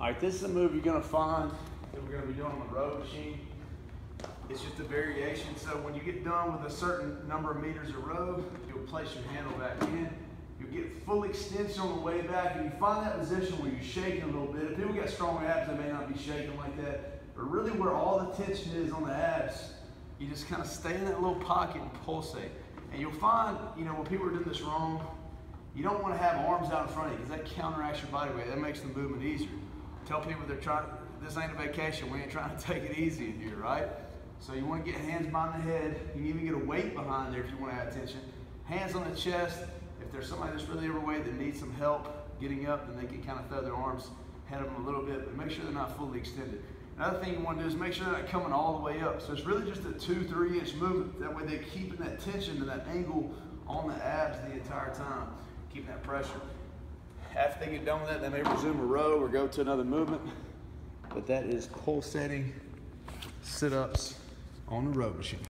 All right, this is a move you're gonna find that we're gonna be doing on the row machine. It's just a variation. So when you get done with a certain number of meters of row, you'll place your handle back in. You'll get full extension on the way back. And you find that position where you're shaking a little bit. If people got strong abs, they may not be shaking like that. But really where all the tension is on the abs, you just kind of stay in that little pocket and pulsate. And you'll find, you know, when people are doing this wrong, you don't want to have arms out in front of you because that counteracts your body weight. That makes the movement easier. Tell people they're trying, this ain't a vacation. We ain't trying to take it easy in here, right? So you want to get hands behind the head. You can even get a weight behind there if you want to add tension. Hands on the chest. If there's somebody that's really overweight that needs some help getting up, then they can kind of throw their arms ahead of them a little bit, but make sure they're not fully extended. Another thing you want to do is make sure they're not coming all the way up. So it's really just a two, three inch movement. That way they're keeping that tension and that angle on the abs the entire time, keeping that pressure. After they get done with that, they may resume a row or go to another movement. But that is pulsating sit-ups on the row machine.